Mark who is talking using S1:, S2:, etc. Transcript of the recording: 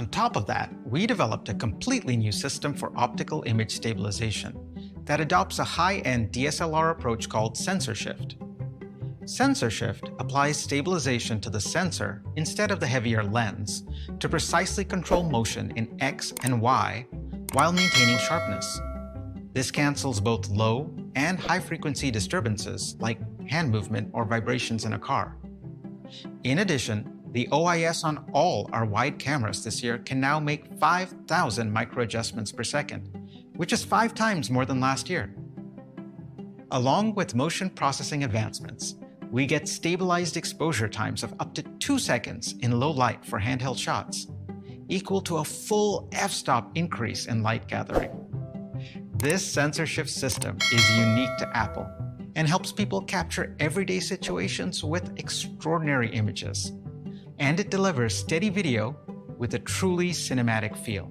S1: On top of that, we developed a completely new system for optical image stabilization that adopts a high-end DSLR approach called sensor shift. Sensor shift applies stabilization to the sensor instead of the heavier lens to precisely control motion in X and Y while maintaining sharpness. This cancels both low and high frequency disturbances like hand movement or vibrations in a car. In addition, the OIS on all our wide cameras this year can now make 5,000 micro adjustments per second, which is five times more than last year. Along with motion processing advancements, we get stabilized exposure times of up to two seconds in low light for handheld shots, equal to a full f-stop increase in light gathering. This sensor shift system is unique to Apple and helps people capture everyday situations with extraordinary images and it delivers steady video with a truly cinematic feel.